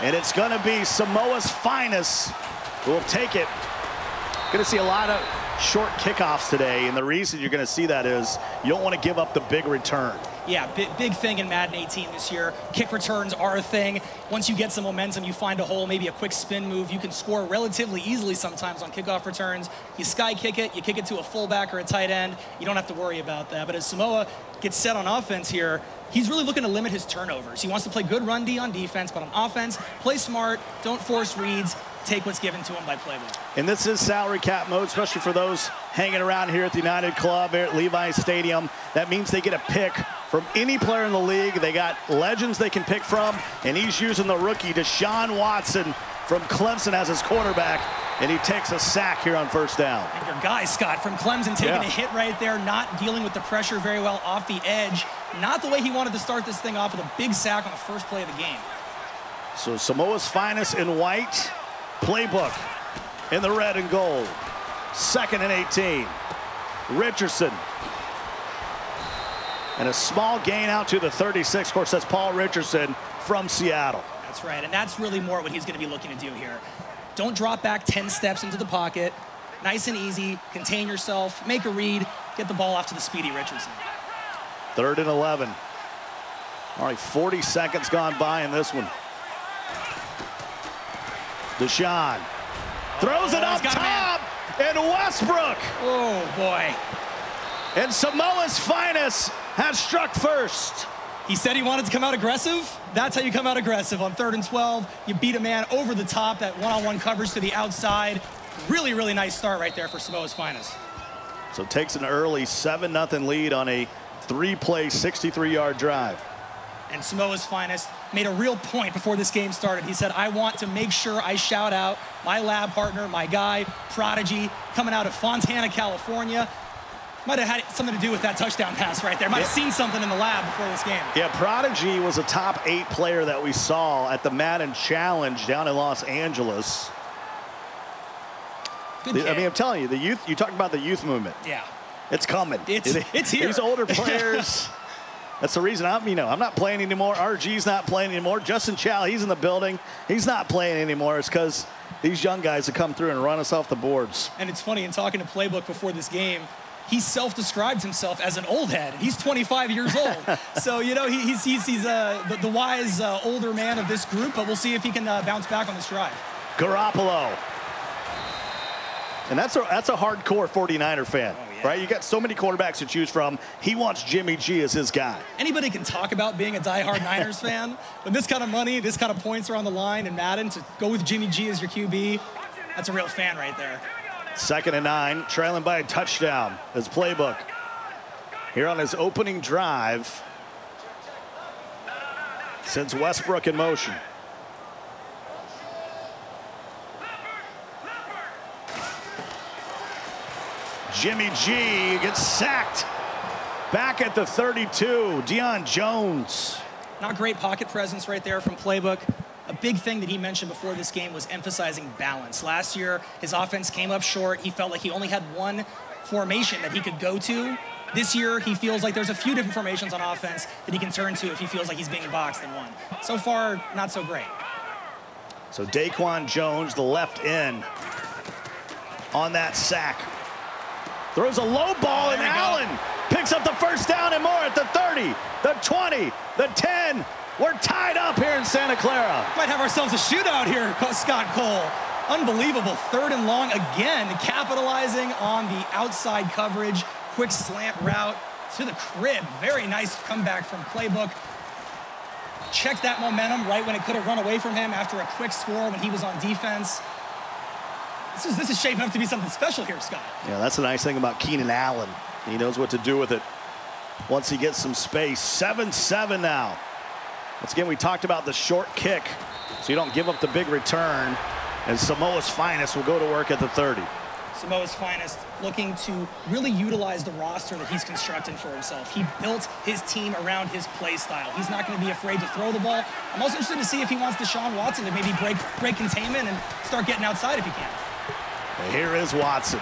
And it's going to be Samoa's finest who will take it. Going to see a lot of short kickoffs today, and the reason you're going to see that is you don't want to give up the big return. Yeah, big, big thing in Madden 18 this year. Kick returns are a thing. Once you get some momentum, you find a hole, maybe a quick spin move, you can score relatively easily sometimes on kickoff returns. You sky kick it, you kick it to a fullback or a tight end. You don't have to worry about that. But as Samoa gets set on offense here, he's really looking to limit his turnovers. He wants to play good run D on defense, but on offense, play smart, don't force reads, take what's given to him by playbook. And this is salary cap mode, especially for those hanging around here at the United Club here at Levi Stadium. That means they get a pick from any player in the league. They got legends they can pick from, and he's using the rookie Deshaun Watson from Clemson as his quarterback, and he takes a sack here on first down. And your guy, Scott, from Clemson taking Yeah. a hit right there, not dealing with the pressure very well off the edge. Not the way he wanted to start this thing off with a big sack on the first play of the game. So Samoa's finest in white, playbook in the red and gold. Second and 18. Richardson. And a small gain out to the 36. Of course, that's Paul Richardson from Seattle. That's right, and that's really more what he's going to be looking to do here. Don't drop back 10 steps into the pocket. Nice and easy, contain yourself, make a read, get the ball off to the speedy Richardson. Third and 11. All right, 40 seconds gone by in this one. Deshaun throws it Oh, up he's got a man. top, and Westbrook Oh, boy. and Samoa's finest has struck first. He said he wanted to come out aggressive. That's how you come out aggressive. On third and 12, you beat a man over the top, that one-on-one coverage to the outside. Really, really nice start right there for Samoa's finest. So takes an early 7 0 lead on a three play, 63 yard drive. And Samoa's finest made a real point before this game started. He said, I want to make sure I shout out my lab partner, my guy, Prodigy, coming out of Fontana, California. Might have had something to do with that touchdown pass right there. Might have seen something in the lab before this game. Yeah, Prodigy was a top eight player that we saw at the Madden Challenge down in Los Angeles. The- I mean, I'm telling you, the youth, you talk about the youth movement. yeah. It's coming. It's- It- it's here. These older players. That's the reason I'm, you know, I'm not playing anymore. RG's not playing anymore. Justin Chow, he's in the building. He's not playing anymore. It's because these young guys have come through and run us off the boards. And it's funny, in talking to Playbook before this game, he self-described himself as an old head. He's 25 years old. so, you know, he, he's, he's, he's uh, the, the wise uh, older man of this group, but we'll see if he can uh, bounce back on this drive. Garoppolo. And that's a that's a hardcore 49er fan. Right? You got so many quarterbacks to choose from. He wants Jimmy G as his guy. anybody can talk about being a diehard Niners fan, but this kind of money, this kind of points are on the line in Madden to go with Jimmy G as your QB, that's a real fan right there. Second and nine, trailing by a touchdown. His playbook here on his opening drive sends Westbrook in motion. Jimmy G gets sacked. Back at the 32, Deion Jones. Not great pocket presence right there from Playbook. A big thing that he mentioned before this game was emphasizing balance. Last year, his offense came up short. He felt like he only had one formation that he could go to. This year, he feels like there's a few different formations on offense that he can turn to if he feels like he's being boxed in one. So far, not so great. So Daquan Jones, the left end, on that sack. Throws a low ball, and we go. Allen picks up the first down and more at the 30, the 20, the 10. We're tied up here in Santa Clara. Might have ourselves a shootout here, Scott Cole. Unbelievable. Third and long again, capitalizing on the outside coverage. Quick slant route to the crib. Very nice comeback from Playbook. Check that momentum right when it could have run away from him after a quick score when he was on defense. This is, this is shaping up to be something special here, Scott. Yeah, that's the nice thing about Keenan Allen. He knows what to do with it once he gets some space. 7-7 now. Once again, we talked about the short kick, so you don't give up the big return. And Samoa's finest will go to work at the 30. Samoa's finest, looking to really utilize the roster that he's constructing for himself. He built his team around his play style. He's not going to be afraid to throw the ball. I'm also interested to see if he wants Deshaun Watson to maybe break break containment and start getting outside if he can. Here is Watson.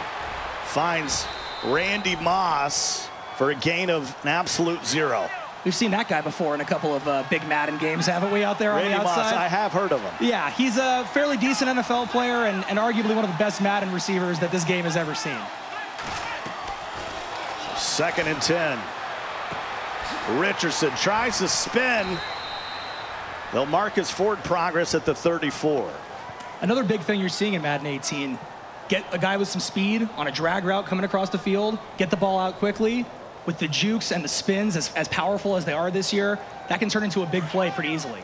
Finds Randy Moss for a gain of an absolute zero. We've seen that guy before in a couple of uh, big Madden games, haven't we, out there Randy on the outside? Moss, I have heard of him. Yeah, he's a fairly decent NFL player and, and arguably one of the best Madden receivers that this game has ever seen. Second and 10. Richardson tries to spin. They'll mark his forward progress at the 34. Another big thing you're seeing in Madden 18, get a guy with some speed on a drag route coming across the field, get the ball out quickly. With the jukes and the spins as, as powerful as they are this year, that can turn into a big play pretty easily.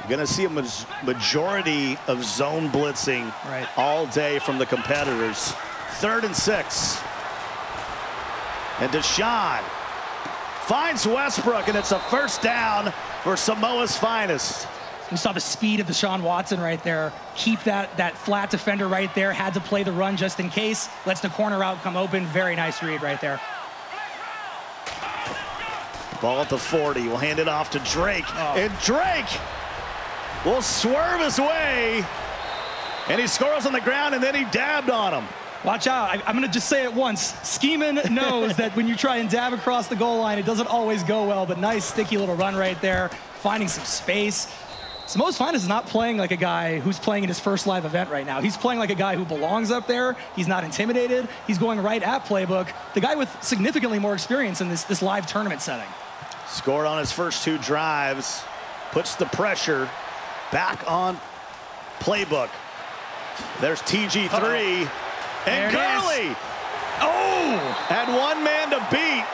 You're going to see a majority of zone blitzing right. all day from the competitors. Third and six. And Deshaun finds Westbrook, and it's a first down for Samoa's finest. We saw the speed of the Deshaun Watson right there. Keep that, that flat defender right there. Had to play the run just in case. Lets the corner out come open. Very nice read right there. Ball at the 40. We'll hand it off to Drake. Oh. And Drake will swerve his way. And he scores on the ground, and then he dabbed on him. Watch out. I, am going to just say it once. Schiemann knows that when you try and dab across the goal line, it doesn't always go well, but nice, sticky little run right there, finding some space. Samoa's Finest is not playing like a guy who's playing in his first live event right now. He's playing like a guy who belongs up there. He's not intimidated. He's going right at playbook. The guy with significantly more experience in this, this live tournament setting. Scored on his first two drives. Puts the pressure back on playbook. There's TG3. Uh -oh. And Gurley. Oh! Had one man to beat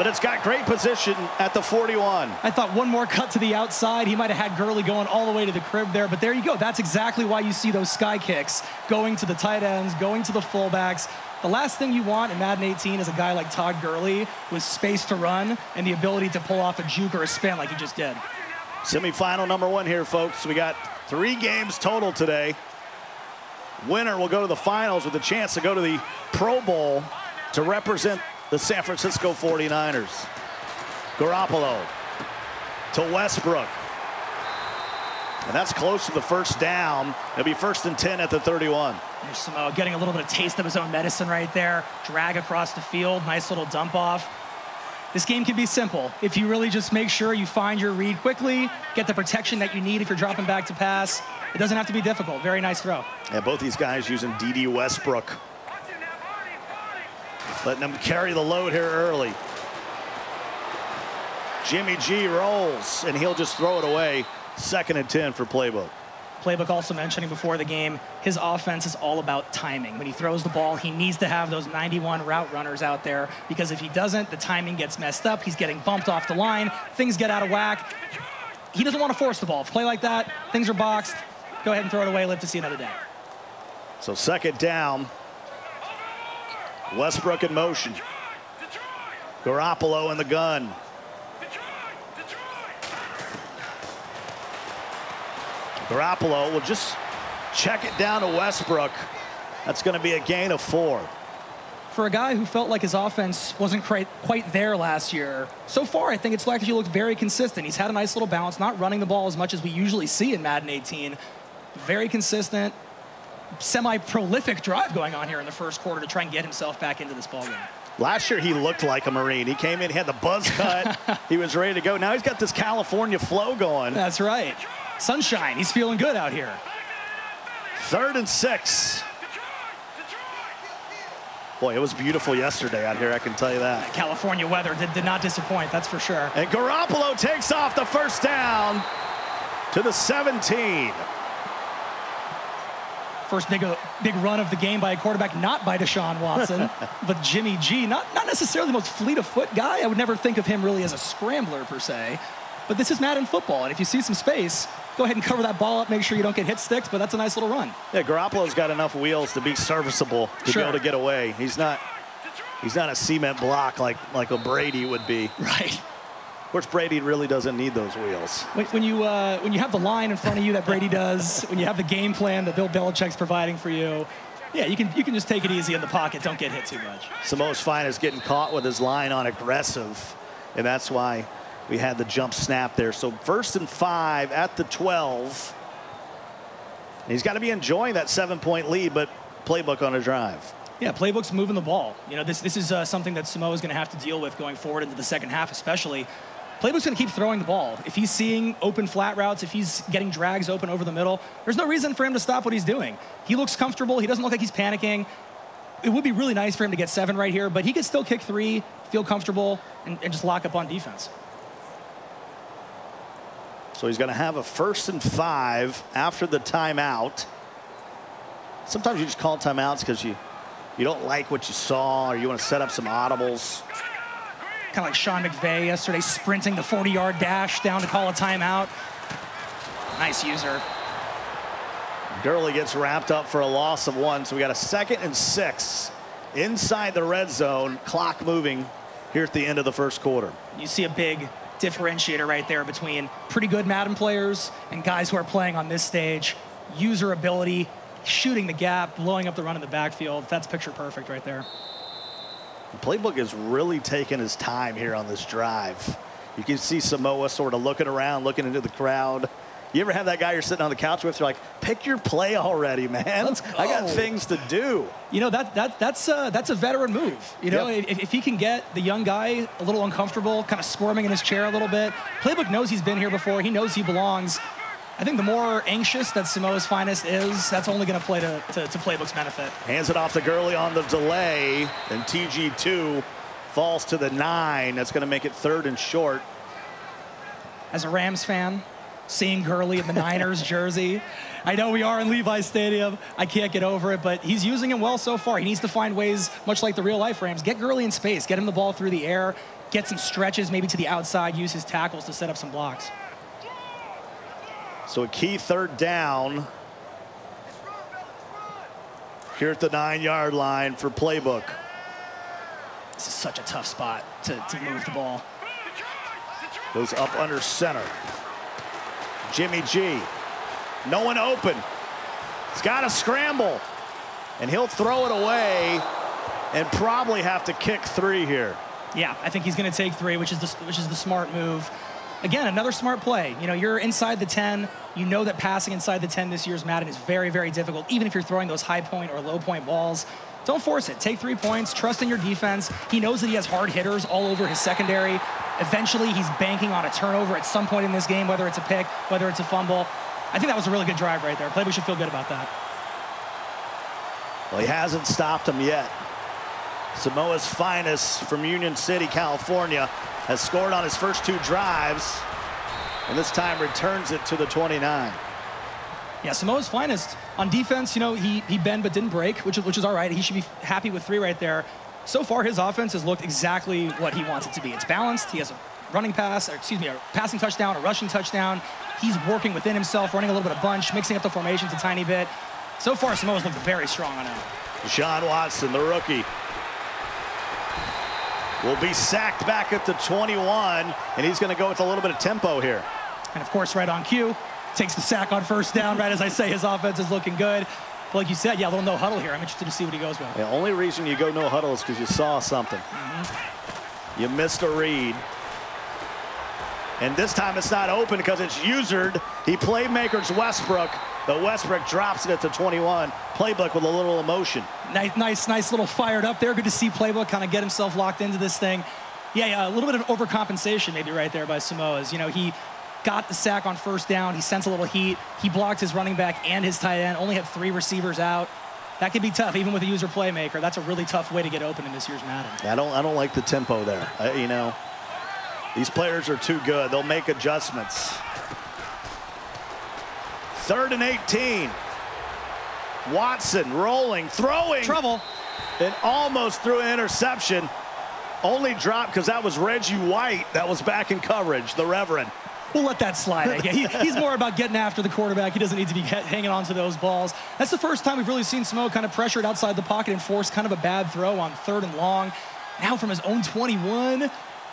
but it's got great position at the 41. I thought one more cut to the outside. He might have had Gurley going all the way to the crib there, but there you go. That's exactly why you see those sky kicks going to the tight ends, going to the fullbacks. The last thing you want in Madden 18 is a guy like Todd Gurley with space to run and the ability to pull off a juke or a spin like he just did. Semifinal number one here, folks. We got three games total today. Winner will go to the finals with a chance to go to the Pro Bowl to represent the San Francisco 49ers. Garoppolo to Westbrook. And that's close to the first down. It'll be first and 10 at the 31. There's Samoa uh, getting a little bit of taste of his own medicine right there. Drag across the field, nice little dump off. This game can be simple. If you really just make sure you find your read quickly, get the protection that you need if you're dropping back to pass. It doesn't have to be difficult. Very nice throw. Yeah, both these guys using Dede Westbrook. Letting them carry the load here early. Jimmy G rolls, and he'll just throw it away. Second and 10 for Playbook. Playbook also mentioning before the game, his offense is all about timing. When he throws the ball, he needs to have those 91 route runners out there because if he doesn't, the timing gets messed up. He's getting bumped off the line. Things get out of whack. He doesn't want to force the ball. Play like that, things are boxed. Go ahead and throw it away. Live to see another day. So second down. Westbrook in motion. Garoppolo in the gun. Garoppolo will just check it down to Westbrook. That's going to be a gain of four. For a guy who felt like his offense wasn't quite, quite there last year, so far I think it's he looked very consistent. He's had a nice little balance, not running the ball as much as we usually see in Madden 18. Very consistent, semi-prolific drive going on here in the first quarter to try and get himself back into this ballgame. Last year, he looked like a Marine. He came in, he had the buzz cut. he was ready to go. Now he's got this California flow going. That's right sunshine. He's feeling good out here. Third and six. Boy, it was beautiful yesterday out here, I can tell you that. California weather did, did not disappoint, that's for sure. And Garoppolo takes off the first down to the 17. First big, uh, big run of the game by a quarterback, not by Deshaun Watson, but Jimmy G. Not, not necessarily the most fleet of foot guy. I would never think of him really as a scrambler per se. But this is Madden football, and if you see some space, go ahead and cover that ball up, make sure you don't get hit sticks, but that's a nice little run. Yeah, Garoppolo's got enough wheels to be serviceable to sure. be able to get away. He's not he's not a cement block like, like a Brady would be. Right. Of course, Brady really doesn't need those wheels. When, when you uh, when you have the line in front of you that Brady does, when you have the game plan that Bill Belichick's providing for you, yeah, you can you can just take it easy in the pocket. Don't get hit too much. Samoa's fine is getting caught with his line on aggressive, and that's why we had the jump snap there. So first and five at the 12. He's got to be enjoying that seven-point lead, but playbook on a drive. Yeah, playbook's moving the ball. You know, this this is uh, something that Samoa is going to have to deal with going forward into the second half, especially. Playbook's going to keep throwing the ball. If he's seeing open flat routes, if he's getting drags open over the middle, there's no reason for him to stop what he's doing. He looks comfortable. He doesn't look like he's panicking. It would be really nice for him to get seven right here, but he could still kick three, feel comfortable, and, and just lock up on defense. So he's going to have a first and five after the timeout. Sometimes you just call timeouts because you you don't like what you saw or you want to set up some audibles. Kind of like Sean McVay yesterday sprinting the 40-yard dash down to call a timeout. Nice user. Gurley gets wrapped up for a loss of one. So we got a second and six inside the red zone. Clock moving here at the end of the first quarter. You see a big differentiator right there between pretty good Madden players and guys who are playing on this stage. User ability, shooting the gap, blowing up the run in the backfield. That's picture perfect right there. The playbook is really taking his time here on this drive. You can see Samoa sort of looking around, looking into the crowd. You ever have that guy you're sitting on the couch with? You're like, pick your play already, man. Go. I got things to do. You know that that that's a, that's a veteran move. You know, Yep. if, if he can get the young guy a little uncomfortable, kind of squirming in his chair a little bit, playbook knows he's been here before. He knows he belongs. I think the more anxious that Samoa's finest is, that's only going to play to, to to playbook's benefit. Hands it off to Gurley on the delay, and TG2 falls to the nine. That's going to make it third and short. as a Rams fan, seeing Gurley in the Niners jersey. I know we are in Levi Stadium. I can't get over it, but he's using him well so far. He needs to find ways, much like the real life Rams, get Gurley in space, get him the ball through the air, get some stretches maybe to the outside, use his tackles to set up some blocks. So a key third down here at the nine yard line for playbook. This is such a tough spot to, to move the ball. Goes up under center. Jimmy G. No one open. He's got to scramble. And he'll throw it away and probably have to kick three here. Yeah, I think he's going to take three, which is the which is the smart move. Again, another smart play. You know, you're inside the 10. You know that passing inside the 10 this year's Madden is very, very difficult, even if you're throwing those high point or low point balls. Don't force it. Take three points. Trust in your defense. He knows that he has hard hitters all over his secondary. Eventually, he's banking on a turnover at some point in this game, whether it's a pick, whether it's a fumble. I think that was a really good drive right there. Playbook should feel good about that. Well, he hasn't stopped him yet. Samoa's finest from Union City, California, has scored on his first two drives, and this time returns it to the 29. Yeah, Samoa's finest on defense. You know, he he bend but didn't break, which is which is all right. He should be happy with three right there. So far, his offense has looked exactly what he wants it to be. It's balanced. He has a running pass, or excuse me, a passing touchdown, a rushing touchdown. He's working within himself, running a little bit of bunch, mixing up the formations a tiny bit. So far, Samoa's looked very strong on him. Deshaun Watson, the rookie, will be sacked back at the 21, and he's going to go with a little bit of tempo here. And of course, right on cue, takes the sack on first down. Right as I say, his offense is looking good. But like you said, yeah, a little no huddle here. I'm interested to see what he goes with. The only reason you go no huddle is because you saw something. Mm-hmm. You missed a read. And this time it's not open because it's usered. He playmakers Westbrook, but Westbrook drops it at the 21. Playbook with a little emotion. Nice, nice, nice little fired up there. Good to see Playbook kind of get himself locked into this thing. Yeah, yeah, a little bit of overcompensation maybe right there by Samoa's. You know, he got the sack on first down. He sensed a little heat. He blocked his running back and his tight end. Only had three receivers out. That could be tough, even with a user playmaker. That's a really tough way to get open in this year's Madden. I don't, I don't like the tempo there. I, you know, these players are too good. They'll make adjustments. Third and 18. Watson rolling, throwing. Trouble. and almost threw an interception. Only dropped because that was Reggie White that was back in coverage, the Reverend. We'll let that slide. He, he's more about getting after the quarterback. He doesn't need to be ha- hanging on to those balls. That's the first time we've really seen Samoa kind of pressured outside the pocket and force kind of a bad throw on third and long. Now from his own 21,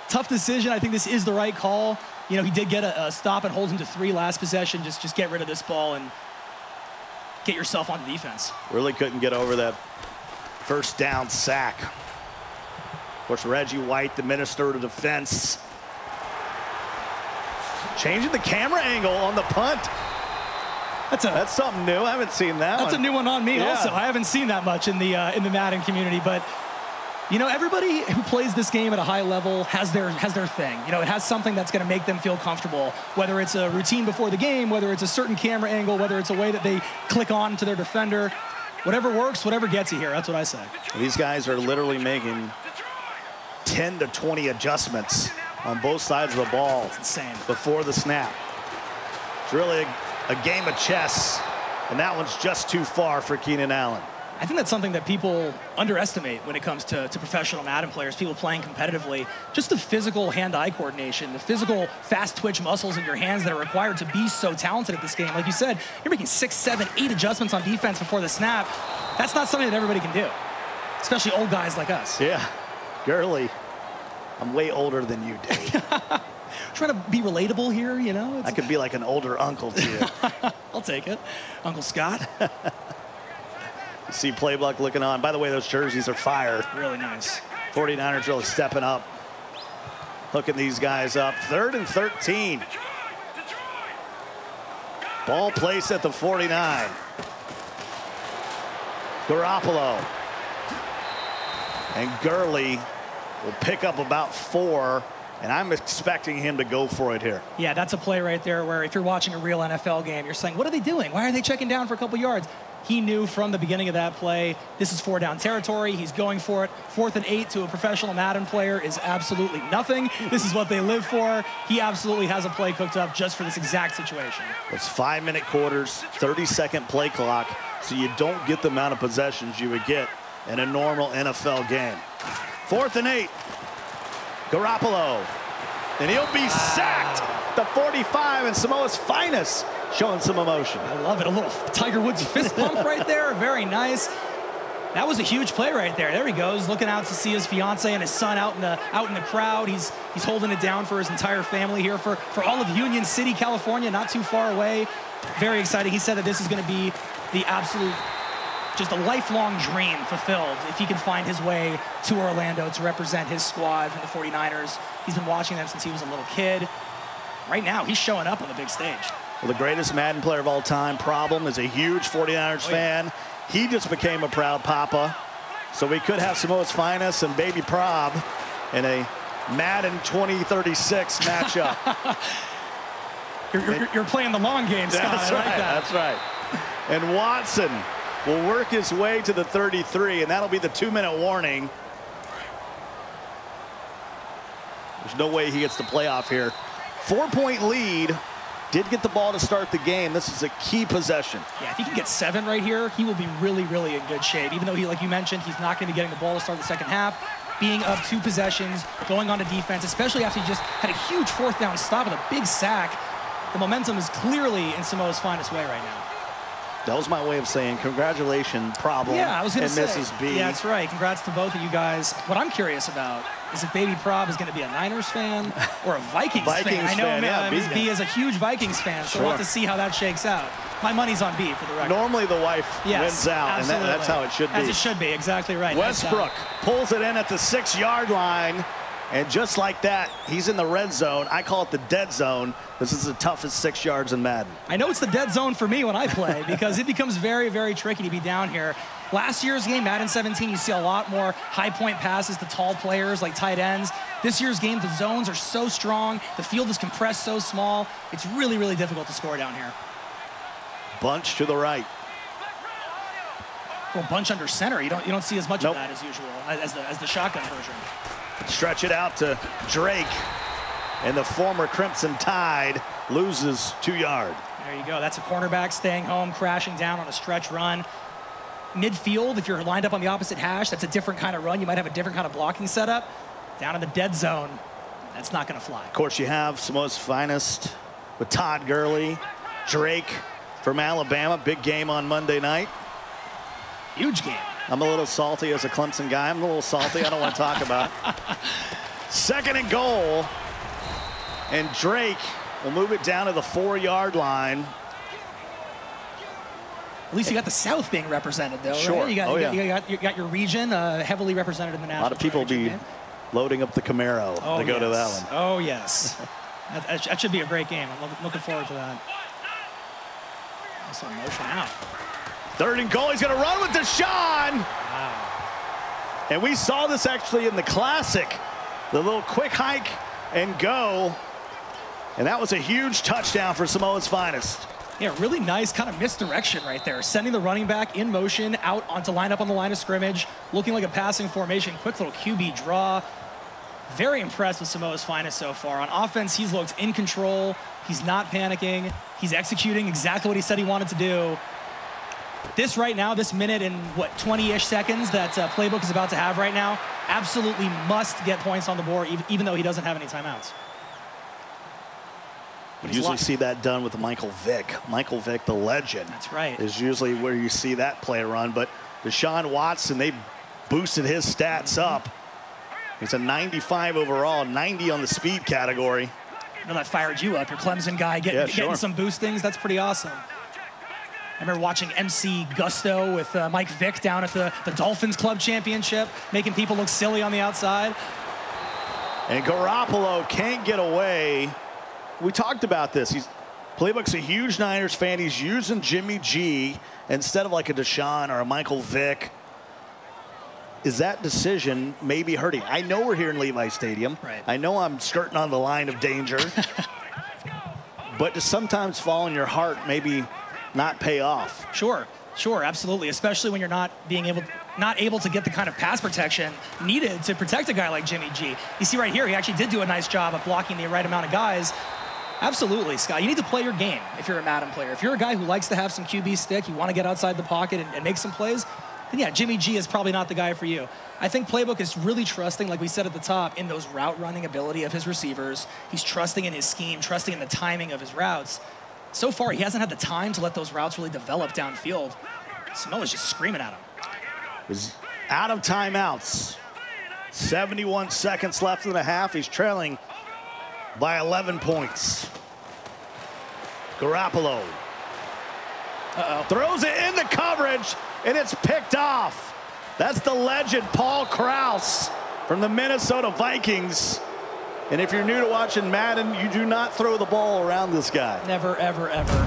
tough decision. I think this is the right call. You know, he did get a, a stop and hold him to three last possession. Just, just get rid of this ball and get yourself on defense. Really couldn't get over that first down sack. Of course, Reggie White, the minister of defense. Changing the camera angle on the punt. That's a That's something new. I haven't seen that That's a new one on me Yeah. also. I haven't seen that much in the uh, in the Madden community, but You know, everybody who plays this game at a high level has their has their thing. You know, it has something that's going to make them feel comfortable. Whether it's a routine before the game, whether it's a certain camera angle, whether it's a way that they click on to their defender, whatever works, whatever gets you here. That's what I say. These guys are literally making 10 to 20 adjustments on both sides of the ball. Before the snap. It's really a, a game of chess, and that one's just too far for Keenan Allen. I think that's something that people underestimate when it comes to, to professional Madden players, people playing competitively. Just the physical hand-eye coordination, the physical fast twitch muscles in your hands that are required to be so talented at this game. Like you said, you're making six, seven, eight adjustments on defense before the snap. That's not something that everybody can do, especially old guys like us. Yeah, Gurley, I'm way older than you, Dave. Trying to be relatable here, you know? I could be like an older uncle to you. I'll take it. Uncle Scott. See Playbook looking on. By the way, those jerseys are fire. Really nice. 49ers really stepping up, hooking these guys up. Third and 13. Ball placed at the 49. Garoppolo. And Gurley will pick up about four, and I'm expecting him to go for it here. Yeah, that's a play right there where if you're watching a real NFL game, you're saying, what are they doing? Why are they checking down for a couple yards? He knew from the beginning of that play, this is four down territory. He's going for it. Fourth and eight to a professional Madden player is absolutely nothing. This is what they live for. He absolutely has a play cooked up just for this exact situation. It's five minute quarters, 30 second play clock, so you don't get the amount of possessions you would get in a normal NFL game. Fourth and eight. Garoppolo. And he'll be sacked. The 45 and Samoa's finest showing some emotion. I love it. A little Tiger Woods fist pump right there. Very nice. That was a huge play right there. There he goes, looking out to see his fiance and his son out in the out in the crowd. He's he's holding it down for his entire family here for for all of Union City, California, not too far away. Very exciting. He said that this is going to be the absolute just a lifelong dream fulfilled if he can find his way to Orlando to represent his squad for the 49ers. He's been watching them since he was a little kid. Right now, he's showing up on the big stage. Well, the greatest Madden player of all time, Problem, is a huge 49ers oh, yeah. fan. He just became a proud papa. So we could have Samoa's finest and baby Prob in a Madden 2036 matchup. you're, you're, you're, playing the long game, Scott. That's right. Like that. That's right. And Watson will work his way to the 33, and that'll be the two-minute warning. There's no way he gets the playoff here. Four-point lead. Did get the ball to start the game. This is a key possession. Yeah, if he can get seven right here, he will be really, really in good shape. Even though he, like you mentioned, he's not going to be getting the ball to start the second half. Being up two possessions, going on to defense, especially after he just had a huge fourth down stop with a big sack. The momentum is clearly in Samoa's finest way right now. That was my way of saying congratulations, problem. Yeah, I was going to say. Mrs. B. Yeah, that's right. Congrats to both of you guys. What I'm curious about is if Baby Prob is going to be a Niners fan or a Vikings, Vikings fan. I know fan, yeah, Ms. B is a huge Vikings fan, so sure. we'll have to see how that shakes out. My money's on B for the record. Normally the wife yes, wins out, absolutely. and that, that's how it should be. As it should be, exactly right. Westbrook pulls it in at the six-yard line. And just like that, he's in the red zone. I call it the dead zone. This is the toughest six yards in Madden. I know it's the dead zone for me when I play because it becomes very, very tricky to be down here. Last year's game, Madden 17, you see a lot more high point passes to tall players like tight ends. This year's game, the zones are so strong. The field is compressed so small. It's really, really difficult to score down here. Bunch to the right. Well, bunch under center. You don't you don't see as much nope. of that as usual as the as the shotgun version. Stretch it out to Drake. And the former Crimson Tide loses two yard. There you go. That's a cornerback staying home, crashing down on a stretch run. Midfield, if you're lined up on the opposite hash, that's a different kind of run. You might have a different kind of blocking setup. Down in the dead zone, that's not going to fly. Of course, you have Samoa's finest with Todd Gurley, Drake from Alabama. Big game on Monday night. Huge game. I'm a little salty as a Clemson guy. I'm a little salty. I don't want to talk about. Second and goal. And Drake will move it down to the four-yard line. At least you got the South being represented, though. Sure. Right? You, got, oh, you, yeah. you, got, you got your region uh, heavily represented in the national. A lot of people be game. loading up the Camaro oh, to go yes. to that one. Oh yes, that, that, should be a great game. I'm looking forward to that. Also motion out. Third and goal. He's going to run with Deshaun. Wow. And we saw this actually in the Classic. The little quick hike and go. And that was a huge touchdown for Samoa's finest. Yeah, really nice kind of misdirection right there. Sending the running back in motion out onto line up on the line of scrimmage, looking like a passing formation. Quick little QB draw. Very impressed with Samoa's finest so far. On offense, he's looked in control. He's not panicking. He's executing exactly what he said he wanted to do. This right now, this minute and what, 20-ish seconds that uh, Playbook is about to have right now, absolutely must get points on the board, even though he doesn't have any timeouts. You usually see that done with Michael Vick. Michael Vick, the legend. That's right. Is usually where you see that play run. But Deshaun Watson, they boosted his stats up. He's a 95 overall, 90 on the speed category. I know that fired you up. Your Clemson guy getting, Yeah, sure. getting some boostings. That's pretty awesome. I remember watching MC Gusto with uh, Mike Vick down at the, the Dolphins Club Championship, making people look silly on the outside. And Garoppolo can't get away. We talked about this. He's Playbook's a huge Niners fan. He's using Jimmy G instead of like a Deshaun or a Michael Vick. Is that decision maybe hurting? I know we're here in Levi Stadium. Right. I know I'm skirting on the line of danger. but to sometimes fall in your heart maybe not pay off. Sure, sure, absolutely. Especially when you're not being able, not able to get the kind of pass protection needed to protect a guy like Jimmy G. You see right here, he actually did do a nice job of blocking the right amount of guys. Absolutely, Scott. You need to play your game if you're a Madden player. If you're a guy who likes to have some QB stick, you want to get outside the pocket and, and make some plays, then yeah, Jimmy G is probably not the guy for you. I think Playbook is really trusting, like we said at the top, in those route running ability of his receivers. He's trusting in his scheme, trusting in the timing of his routes. So far, he hasn't had the time to let those routes really develop downfield. Samoa's just screaming at him. is out of timeouts. 71 seconds left in the half. He's trailing by 11 points. Garoppolo Uh-oh. throws it in the coverage, and it's picked off. That's the legend, Paul Krause from the Minnesota Vikings. And if you're new to watching Madden, you do not throw the ball around this guy. Never, ever, ever.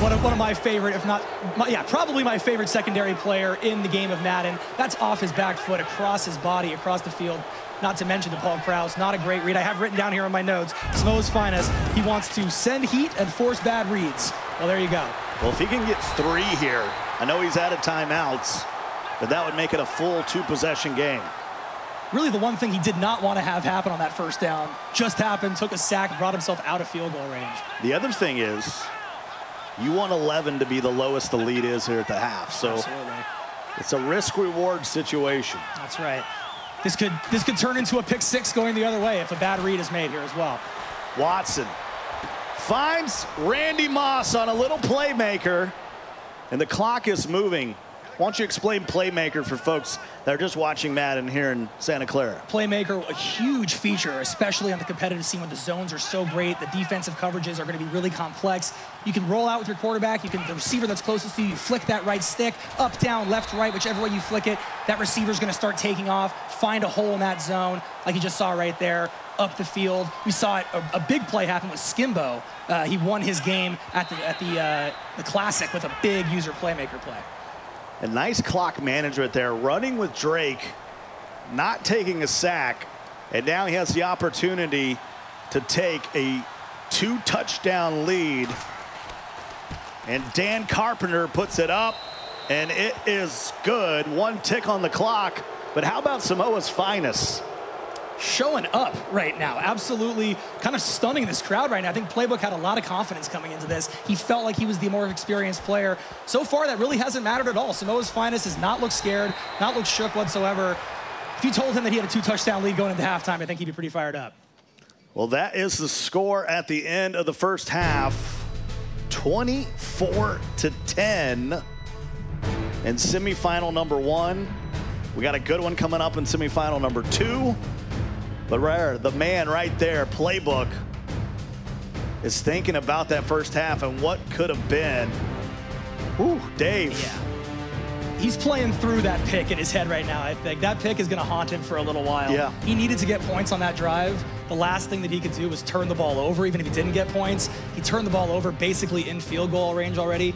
One of, one of my favorite, if not, my, yeah, probably my favorite secondary player in the game of Madden. That's off his back foot, across his body, across the field. Not to mention to Paul Krause, not a great read. I have written down here on my notes, Samoa's finest. He wants to send heat and force bad reads. Well, there you go. Well, if he can get three here, I know he's out of timeouts, but that would make it a full two-possession game. Really, the one thing he did not want to have happen on that first down just happened, took a sack, brought himself out of field goal range. The other thing is, you want 11 to be the lowest the lead is here at the half. So Absolutely. it's a risk-reward situation. That's right. This could this could turn into a pick six going the other way if a bad read is made here as well. Watson finds Randy Moss on a little playmaker, and the clock is moving. Why don't you explain playmaker for folks that are just watching Madden here in Santa Clara? Playmaker, a huge feature, especially on the competitive scene when the zones are so great. The defensive coverages are going to be really complex. You can roll out with your quarterback. You can the receiver that's closest to you. You flick that right stick up, down, left, right, whichever way you flick it. That receiver's going to start taking off. Find a hole in that zone, like you just saw right there, up the field. We saw it. A, a big play happen with Skimbo. Uh, he won his game at the at the uh, the classic with a big user playmaker play. A nice clock management there, running with Drake, not taking a sack, and now he has the opportunity to take a two touchdown lead. And Dan Carpenter puts it up, and it is good. One tick on the clock. But how about Samoa's finest? Showing up right now. Absolutely kind of stunning this crowd right now. I think Playbook had a lot of confidence coming into this. He felt like he was the more experienced player. So far, that really hasn't mattered at all. Samoa's finest has not looked scared, not looked shook whatsoever. If you told him that he had a two touchdown lead going into halftime, I think he'd be pretty fired up. Well, that is the score at the end of the first half 24 to 10 in semifinal number one. We got a good one coming up in semifinal number two. Rare, the man right there, playbook, is thinking about that first half and what could have been. Whew, Dave. Yeah. He's playing through that pick in his head right now, I think. That pick is going to haunt him for a little while. Yeah. He needed to get points on that drive. The last thing that he could do was turn the ball over, even if he didn't get points. He turned the ball over basically in field goal range already.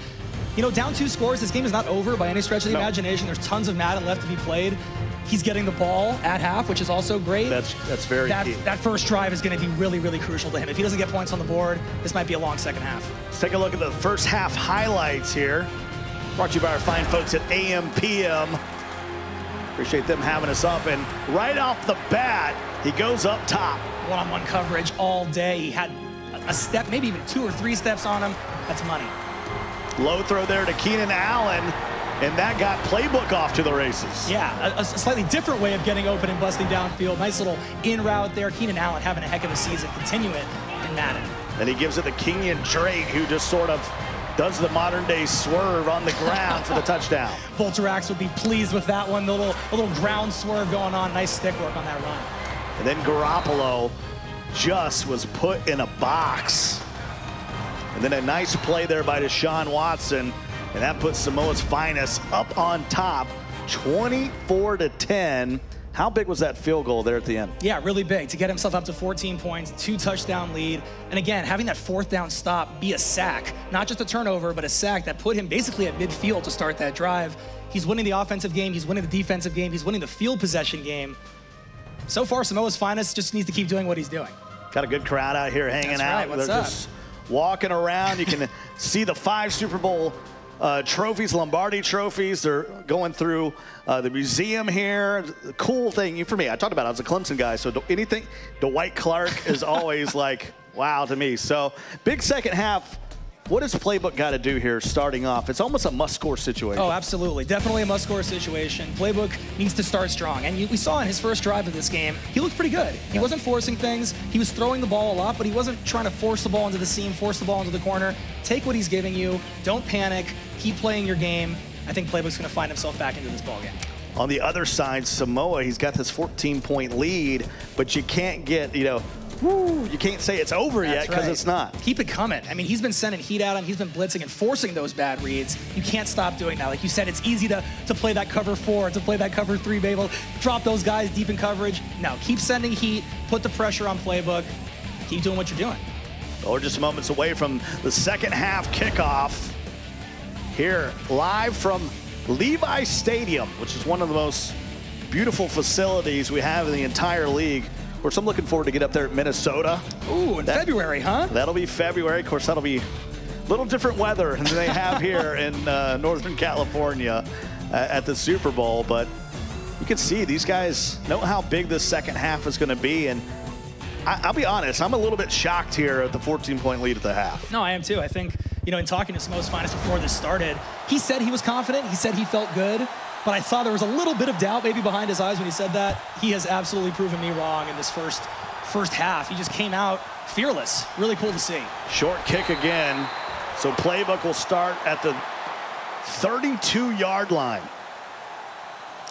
You know, down two scores, this game is not over by any stretch of the No. imagination. There's tons of Madden left to be played. He's getting the ball at half, which is also great. That's that's very that, key. that first drive is going to be really, really crucial to him. If he doesn't get points on the board, this might be a long second half. Let's take a look at the first half highlights here. Brought to you by our fine folks at AM/PM. Appreciate them having us up. And right off the bat, he goes up top. One-on-one coverage all day. He had a step, maybe even two or three steps on him. That's money. Low throw there to Keenan Allen, and that got playbook off to the races. Yeah, a, a slightly different way of getting open and busting downfield. Nice little in route there. Keenan Allen having a heck of a season. Continue it in Madden. And he gives it to Kenyon Drake, who just sort of does the modern day swerve on the ground for the touchdown. Volterax would be pleased with that one. The little, a little ground swerve going on. Nice stick work on that run. And then Garoppolo just was put in a box. And then a nice play there by Deshaun Watson. And that puts Samoa's finest up on top, 24 to 10. How big was that field goal there at the end? Yeah, really big to get himself up to 14 points, two touchdown lead. And again, having that fourth down stop be a sack, not just a turnover, but a sack that put him basically at midfield to start that drive. He's winning the offensive game, he's winning the defensive game, he's winning the field possession game. So far, Samoa's finest just needs to keep doing what he's doing. Got a good crowd out here hanging That's out. right. What's They're up? just walking around. You can see the five Super Bowl uh, trophies, Lombardi trophies. They're going through uh, the museum here. The cool thing for me, I talked about it, I was a Clemson guy, so anything, Dwight Clark is always like, wow to me. So big second half. What does playbook got to do here starting off? It's almost a must-score situation. Oh, absolutely. Definitely a must score situation. Playbook needs to start strong. And you, we saw in his first drive of this game, he looked pretty good. He wasn't forcing things. He was throwing the ball a lot, but he wasn't trying to force the ball into the seam, force the ball into the corner. Take what he's giving you. Don't panic. Keep playing your game. I think Playbook's going to find himself back into this ball game. On the other side, Samoa, he's got this 14 point lead, but you can't get, you know, woo, you can't say it's over yet because right. it's not. Keep it coming. I mean, he's been sending heat at him. He's been blitzing and forcing those bad reads. You can't stop doing that. Like you said, it's easy to, to play that cover four, to play that cover three, Babel. drop those guys deep in coverage. No, keep sending heat, put the pressure on playbook, keep doing what you're doing. We're just moments away from the second half kickoff. Here, live from Levi Stadium, which is one of the most beautiful facilities we have in the entire league. Of course, I'm looking forward to get up there at Minnesota. Ooh, in That- February, huh? That'll be February. Of course, that'll be a little different weather than they have here in uh, Northern California uh, at the Super Bowl. But you can see these guys know how big this second half is going to be. And I, I'll be honest, I'm a little bit shocked here at the 14 point lead at the half. No, I am too. I think, you know, in talking to Samoa's finest before this started, he said he was confident. He said he felt good. But I saw there was a little bit of doubt maybe behind his eyes when he said that. He has absolutely proven me wrong in this first first half. He just came out fearless. Really cool to see. Short kick again. So playbook will start at the 32 yard line.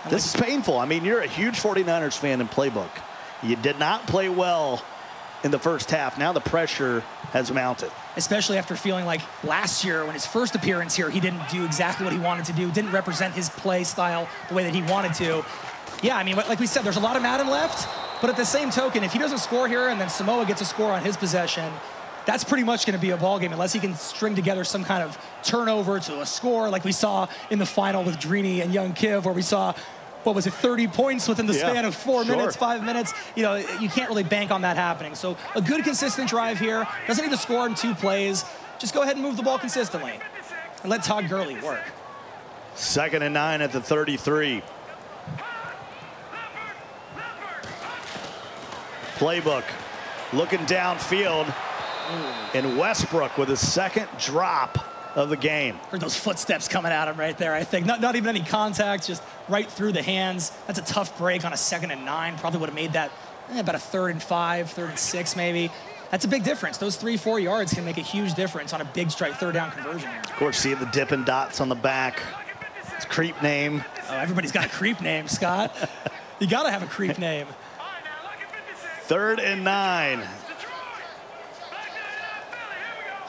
This is painful. I mean, you're a huge 49ers fan in playbook. You did not play well in the first half. Now the pressure has mounted. especially after feeling like last year when his first appearance here, he didn't do exactly what he wanted to do, didn't represent his play style the way that he wanted to. Yeah, I mean, like we said, there's a lot of Madden left, but at the same token, if he doesn't score here and then Samoa gets a score on his possession, that's pretty much going to be a ball game unless he can string together some kind of turnover to a score like we saw in the final with Drini and Young Kiv, where we saw what was it, 30 points within the Yeah, span of four sure. minutes, five minutes. You know, you can't really bank on that happening. So a good, consistent drive here. Doesn't need to score in two plays. Just go ahead and move the ball consistently. And let Todd Gurley work. Second and nine at the 33. Playbook looking downfield. Mm. And Westbrook with his second drop of the game. Heard those footsteps coming at him right there, I think. Not, not even any contact, just right through the hands. That's a tough break on a second and nine. Probably would have made that eh, about a third and five, third and six maybe. That's a big difference. Those three, four yards can make a huge difference on a big strike third down conversion here. Of course, see the dipping dots on the back. His creep name. Oh, everybody's got a creep name, Scott. You got to have a creep name. Third and nine.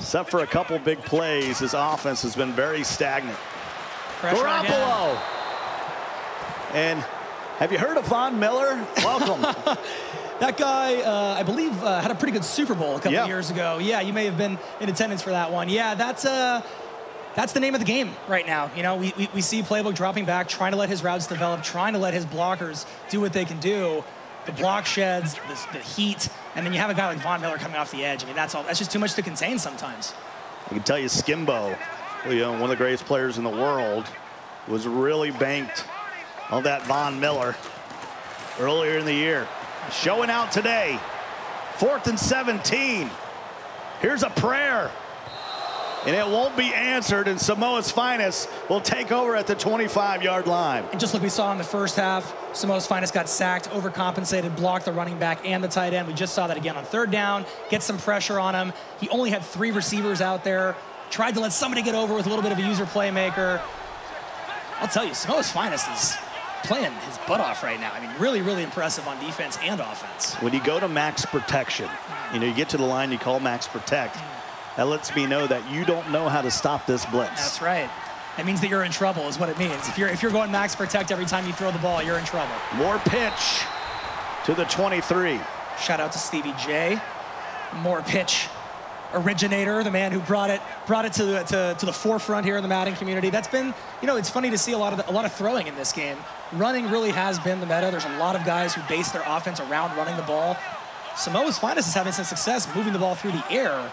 Except for a couple big plays, his offense has been very stagnant. Pressure again. Garoppolo. And have you heard of Von Miller? Welcome. That guy, uh, I believe, uh, had a pretty good Super Bowl a couple Yeah. years ago. Yeah, you may have been in attendance for that one. Yeah, that's uh, that's the name of the game right now. You know, we, we, we, see Playbook dropping back, trying to let his routes develop, trying to let his blockers do what they can do. The block sheds, the, the heat, and then you have a guy like Von Miller coming off the edge. I mean, that's all. That's just too much to contain sometimes. I can tell you, Skimbo, you know, one of the greatest players in the world, was really banked on that Von Miller earlier in the year. Showing out today. Fourth and 17. Here's a prayer and it won't be answered, and Samoa's finest will take over at the 25-yard line. And just like we saw in the first half, Samoa's finest got sacked, overcompensated, blocked the running back and the tight end. We just saw that again on third down, get some pressure on him. He only had three receivers out there, tried to let somebody get over with a little bit of a user playmaker. I'll tell you, Samoa's finest is playing his butt off right now. I mean, really, really impressive on defense and offense. When you go to max protection, you know, you get to the line, you call max protect. That lets me know that you don't know how to stop this blitz. That's right. That means that you're in trouble is what it means. If you're, if you're going max protect every time you throw the ball, you're in trouble. More pitch to the 23. Shout out to Stevie J. More pitch originator, the man who brought it brought it to the, to, to the forefront here in the Madden community. That's been, you know, it's funny to see a lot of the, a lot of throwing in this game. Running really has been the meta. There's a lot of guys who base their offense around running the ball. Samoa's finest is having some success moving the ball through the air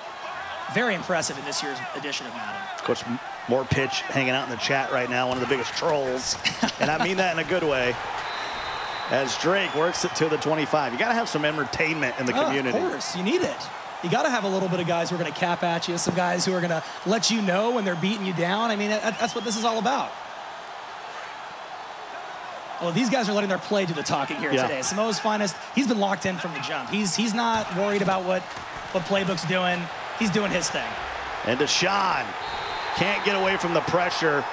very impressive in this year's edition of Madden. Of course, more pitch hanging out in the chat right now, one of the biggest trolls. and I mean that in a good way. As Drake works it to the 25. You got to have some entertainment in the oh, community. Of course, you need it. You got to have a little bit of guys who are going to cap at you, some guys who are going to let you know when they're beating you down. I mean, that's what this is all about. Well, these guys are letting their play do the talking here yeah. today. Samoa's finest, he's been locked in from the jump. He's he's not worried about what what playbook's doing he's doing his thing. And Deshaun can't get away from the pressure.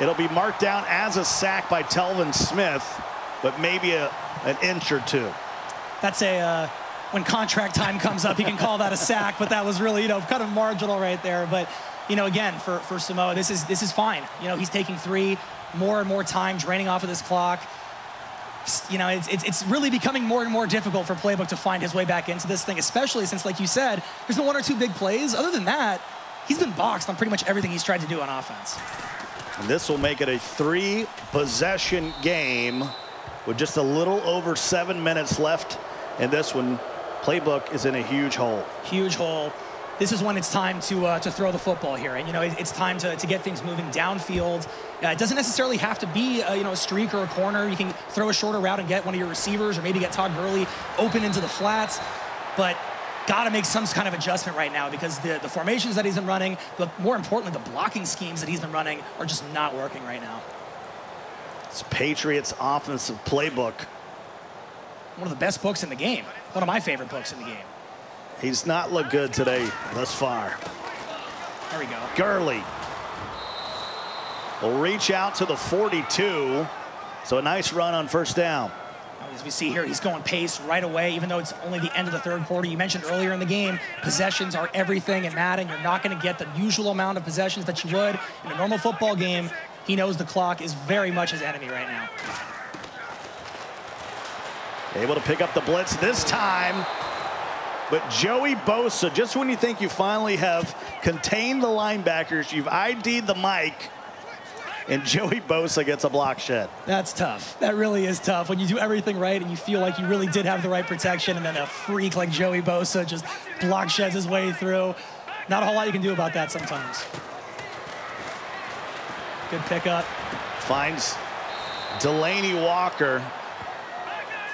It'll be marked down as a sack by Telvin Smith, but maybe a, an inch or two. That's a, uh, when contract time comes up, he can call that a sack, but that was really, you know, kind of marginal right there. But, you know, again, for, for Samoa, this is, this is fine. You know, he's taking three, more and more time draining off of this clock you know, it's, it's, it's, really becoming more and more difficult for Playbook to find his way back into this thing, especially since, like you said, there's been one or two big plays. Other than that, he's been boxed on pretty much everything he's tried to do on offense. And this will make it a three possession game with just a little over seven minutes left in this one. Playbook is in a huge hole. Huge hole this is when it's time to, uh, to throw the football here. And, you know, it's time to, to get things moving downfield. Uh, it doesn't necessarily have to be, a, you know, a streak or a corner. You can throw a shorter route and get one of your receivers or maybe get Todd Gurley open into the flats. But got to make some kind of adjustment right now because the, the formations that he's been running, but more importantly, the blocking schemes that he's been running are just not working right now. It's Patriots offensive playbook. One of the best books in the game. One of my favorite books in the game. He's not looked good today thus far. There we go. Gurley will reach out to the 42. So a nice run on first down. As we see here, he's going pace right away, even though it's only the end of the third quarter. You mentioned earlier in the game, possessions are everything in Madden. You're not going to get the usual amount of possessions that you would in a normal football game. He knows the clock is very much his enemy right now. Able to pick up the blitz this time. But Joey Bosa, just when you think you finally have contained the linebackers, you've ID'd the mic, and Joey Bosa gets a block shed. That's tough. That really is tough. When you do everything right and you feel like you really did have the right protection, and then a freak like Joey Bosa just block sheds his way through. Not a whole lot you can do about that sometimes. Good pickup. Finds Delanie Walker.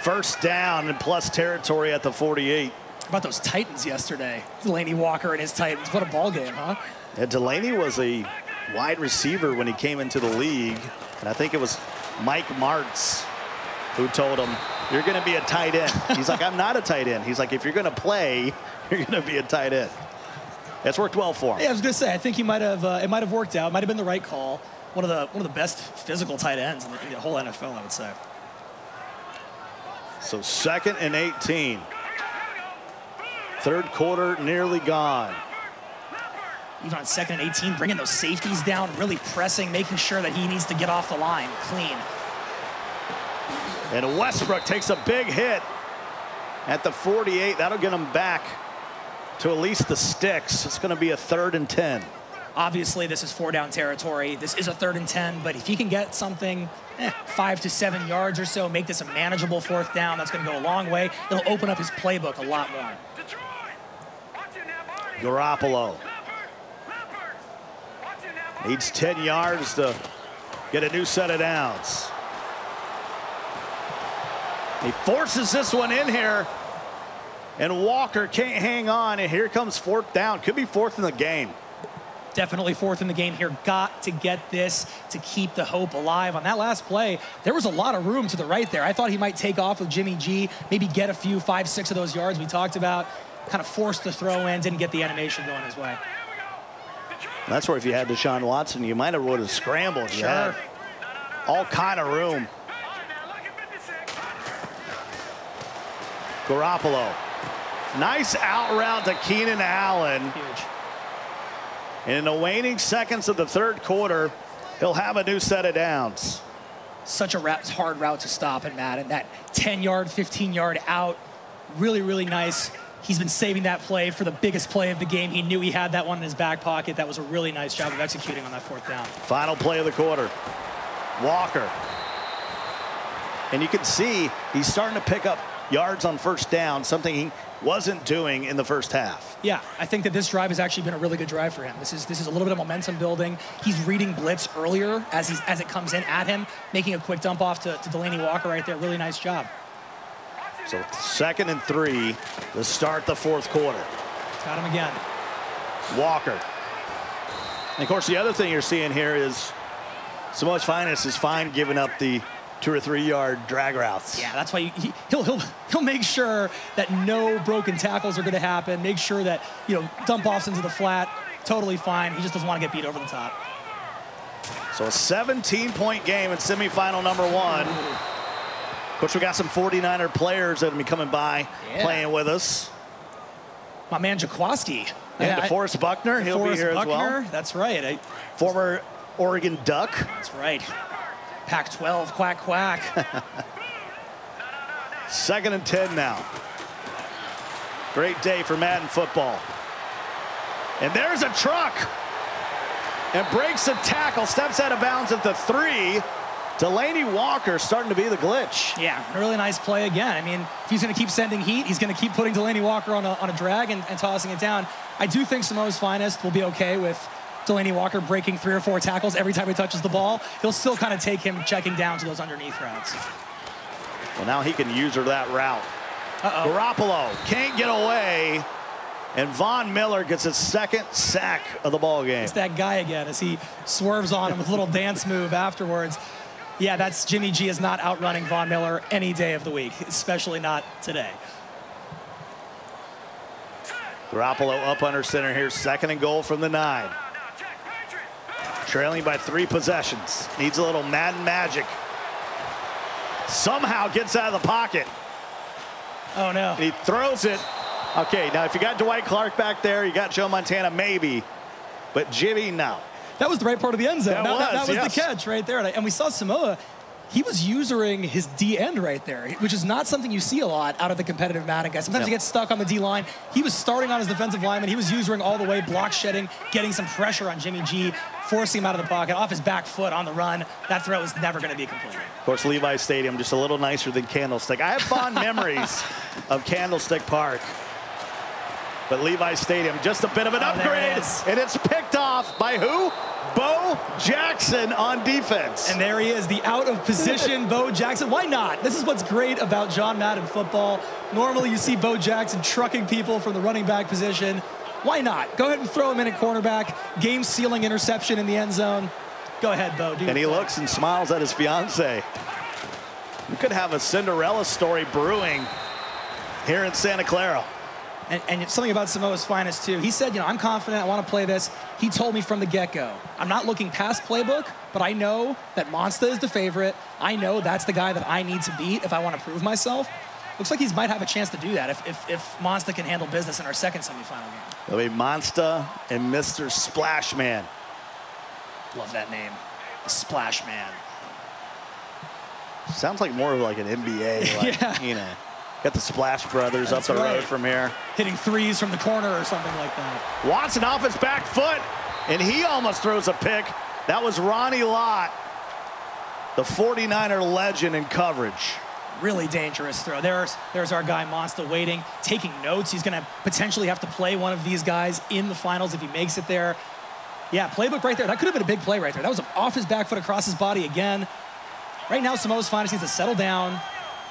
First down and plus territory at the 48 about those Titans yesterday? Delanie Walker and his Titans. What a ball game, huh? Yeah, Delanie was a wide receiver when he came into the league. And I think it was Mike Martz who told him, you're going to be a tight end. He's like, I'm not a tight end. He's like, if you're going to play, you're going to be a tight end. That's worked well for him. Yeah, I was going to say, I think he might have, uh, it might have worked out. Might have been the right call. One of the, one of the best physical tight ends in the, in the whole NFL, I would say. So second and 18. Third quarter nearly gone. Even on second and 18, bringing those safeties down, really pressing, making sure that he needs to get off the line clean. And Westbrook takes a big hit at the 48. That'll get him back to at least the sticks. It's going to be a third and 10. Obviously, this is four down territory. This is a third and 10, but if he can get something eh, five to seven yards or so, make this a manageable fourth down, that's going to go a long way. It'll open up his playbook a lot more. Garoppolo needs 10 yards to get a new set of downs. He forces this one in here, and Walker can't hang on, and here comes fourth down. Could be fourth in the game. Definitely fourth in the game here. Got to get this to keep the hope alive. On that last play, there was a lot of room to the right there. I thought he might take off with Jimmy G, maybe get a few, five, six of those yards we talked about. Kind of forced the throw in, didn't get the animation going his way. That's where if you had Deshaun Watson, you might have would have scrambled. Sure. All kind of room. Garoppolo. Nice out route to Keenan Allen. Huge. And In the waning seconds of the third quarter, he'll have a new set of downs. Such a route, hard route to stop in Madden. That 10 yard, 15 yard out. Really, really nice. He's been saving that play for the biggest play of the game. He knew he had that one in his back pocket. That was a really nice job of executing on that fourth down. Final play of the quarter. Walker. And you can see he's starting to pick up yards on first down, something he wasn't doing in the first half. Yeah, I think that this drive has actually been a really good drive for him. This is this is a little bit of momentum building. He's reading blitz earlier as he's as it comes in at him, making a quick dump off to, to Delanie Walker right there. Really nice job. So second and three to start the fourth quarter. Got him again. Walker. And of course, the other thing you're seeing here is Samoa's finest is fine giving up the two or three yard drag routes. Yeah, that's why he, he'll he'll he'll make sure that no broken tackles are going to happen. Make sure that you know dump offs into the flat, totally fine. He just doesn't want to get beat over the top. So a 17 point game in semifinal number one. Of course, we got some 49er players that will be coming by Yeah. playing with us. My man Jaquiski. And I- I- DeForest Buckner, he'll be here Buckner, as well. That's right. I, Former Oregon Duck. that's right. Pac-12, quack quack. Second and 10 now. Great day for Madden football. And there's a truck. And breaks the tackle, steps out of bounds at the three. Delanie Walker starting to be the glitch. Yeah, really nice play again. I mean, if he's going to keep sending heat, he's going to keep putting Delanie Walker on a, on a drag and, and tossing it down. I do think Samoa's finest will be okay with Delanie Walker breaking three or four tackles every time he touches the ball. He'll still kind of take him checking down to those underneath routes. Well, now he can use her that route. Uh-oh. Garoppolo can't get away. And Von Miller gets his second sack of the ball game. It's that guy again as he swerves on him with a little dance move afterwards. Yeah, that's Jimmy G is not outrunning Von Miller any day of the week, especially not today. Garoppolo up under center here, second and goal from the nine. Trailing by three possessions. Needs a little Madden magic. Somehow gets out of the pocket. Oh no. And he throws it. Okay, now if you got Dwight Clark back there, you got Joe Montana, maybe. But Jimmy, no. That was the right part of the end zone. That that, that was, was yes. the catch right there. And we saw Samoa, he was using his D end right there, which is not something you see a lot out of the competitive Madden guys. Sometimes Yeah. he gets stuck on the D line. He was starting on his defensive lineman. He was using all the way, block shedding, getting some pressure on Jimmy G, forcing him out of the pocket, off his back foot on the run. That throw was never going to be complete. Of course, Levi Stadium just a little nicer than Candlestick. I have fond memories of Candlestick Park. But Levi Stadium, just a bit of an Oh, there it upgrade. And it's picked off by who? Bo Jackson on defense. And there he is, the out of position Bo Jackson. Why not? This is what's great about John Madden football. Normally you see Bo Jackson trucking people from the running back position. Why not? Go ahead and throw him in at cornerback. Game sealing interception in the end zone. Go ahead, Bo. And he looks and smiles at his fiance. We could have a Cinderella story brewing here in Santa Clara. And, and something about Samoa's finest too. He said, you know, I'm confident. I want to play this. He told me from the get-go. I'm not looking past playbook, but I know that Monsta is the favorite. I know that's the guy that I need to beat if I want to prove myself. Looks like he might have a chance to do that if, if, if Monsta can handle business in our second semifinal game. It'll be Monsta and Mr. Splashman. Love that name. The Splash Man. Sounds like more of like an NBA, like, Yeah. you know. Got the Splash Brothers That's up the road from here. Hitting threes from the corner or something like that. Watson off his back foot. and he almost throws a pick. That was Ronnie Lott, the 49er legend in coverage. Really dangerous throw. There's, there's our guy Monsta waiting, taking notes. He's going to potentially have to play one of these guys in the finals if he makes it there. Yeah, playbook right there. That could have been a big play right there. That was off his back foot across his body again. Right now, Samoa's finest needs to settle down,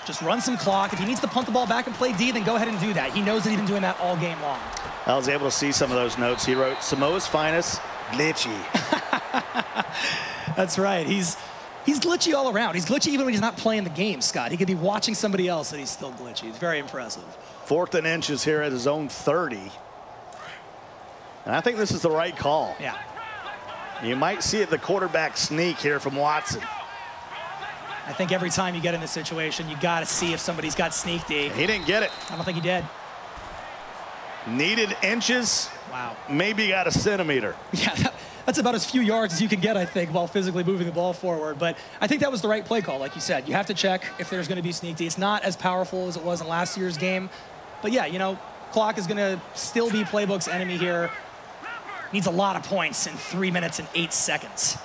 just run some clock. If he needs to punt the ball back and play D, then go ahead and do that. He knows that he's been doing that all game long. I was able to see some of those notes. He wrote Samoa's finest, glitchy. That's right. He's he's glitchy all around. He's glitchy even when he's not playing the game, Scott. He could be watching somebody else and he's still glitchy. It's very impressive. Fourth and inches here at his own 30. And I think this is the right call. Yeah. You might see it the quarterback sneak here from Watson. I think every time you get in this situation, you got to see if somebody's got sneak D. He didn't get it. I don't think he did. Needed inches. Wow. Maybe got a centimeter. Yeah, that's about as few yards as you can get, I think, while physically moving the ball forward. But I think that was the right play call, like you said. You have to check if there's going to be sneak D. It's not as powerful as it was in last year's game. But yeah, you know, clock is going to still be playbook's enemy here. Needs a lot of points in three minutes and eight seconds.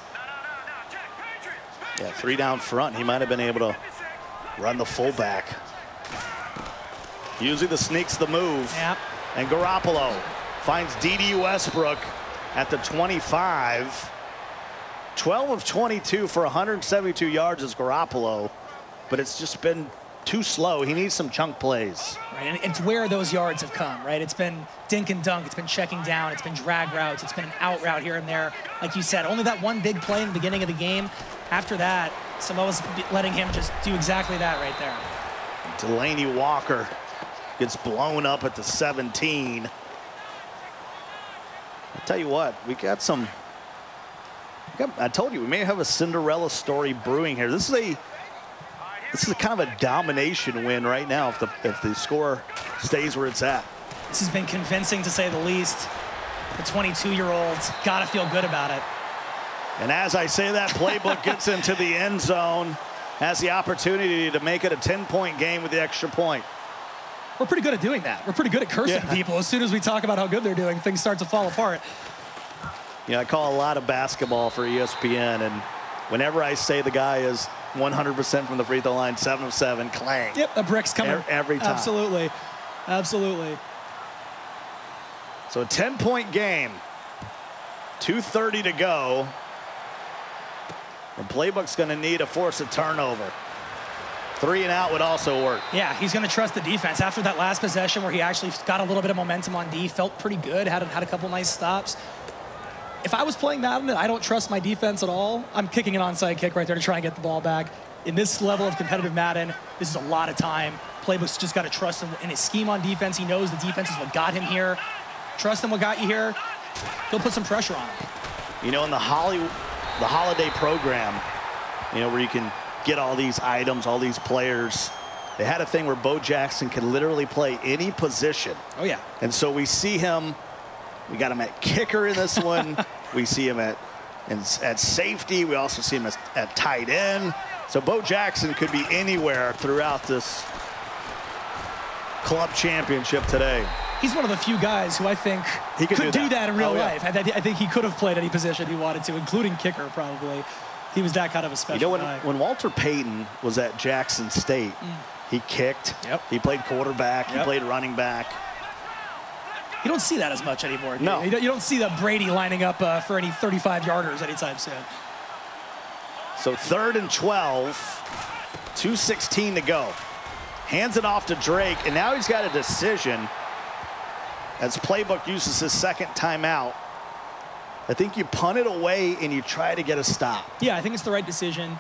Yeah, three down front. He might have been able to run the fullback. Usually the sneak's the move. Yeah. And Garoppolo finds Dede Westbrook at the 25. 12 of 22 for 172 yards is Garoppolo, but it's just been too slow. He needs some chunk plays. Right, and it's where those yards have come, right? It's been dink and dunk. It's been checking down. It's been drag routes. It's been an out route here and there. Like you said, only that one big play in the beginning of the game. After that, Samoa's letting him just do exactly that right there. Delanie Walker gets blown up at the 17. I tell you what, we got some. I told you we may have a Cinderella story brewing here. This is a this is a kind of a domination win right now if the if the score stays where it's at. This has been convincing to say the least. The 22-year-old's got to feel good about it. And as I say that, playbook gets into the end zone, has the opportunity to make it a 10-point game with the extra point. We're pretty good at doing that. We're pretty good at cursing yeah. people. As soon as we talk about how good they're doing, things start to fall apart. Yeah, I call a lot of basketball for ESPN, and whenever I say the guy is 100% from the free throw line, seven of seven, clang. Yep, a brick's coming. Every time. Absolutely. Absolutely. So a 10-point game. 2.30 to go. The playbook's going to need to force a turnover. Three and out would also work. Yeah, he's going to trust the defense. After that last possession where he actually got a little bit of momentum on D, felt pretty good, had, had a couple nice stops. If I was playing Madden and I don't trust my defense at all, I'm kicking an onside kick right there to try and get the ball back. In this level of competitive Madden, this is a lot of time. Playbook's just got to trust him in his scheme on defense. He knows the defense is what got him here. Trust him what got you here. He'll put some pressure on him. You know, in the Holly, the holiday program, you know, where you can get all these items, all these players. They had a thing where Bo Jackson could literally play any position. Oh, yeah. And so we see him, we got him at kicker in this one. we see him at, in, at safety. We also see him as, at tight end. So Bo Jackson could be anywhere throughout this club championship today. He's one of the few guys who I think he could, could do, do that. that. in real oh, life. Yeah. I, I think he could have played any position he wanted to, including kicker, probably he was that kind of a special you know, when, guy. when Walter Payton was at Jackson State, mm. he kicked. Yep. He played quarterback. Yep. He played running back. You don't see that as much anymore. No. You? you don't see the Brady lining up uh, for any 35 yarders anytime soon. So third and 12, 2.16 to go. Hands it off to Drake, and now he's got a decision as playbook uses his second timeout. I think you punt it away and you try to get a stop. Yeah, I think it's the right decision.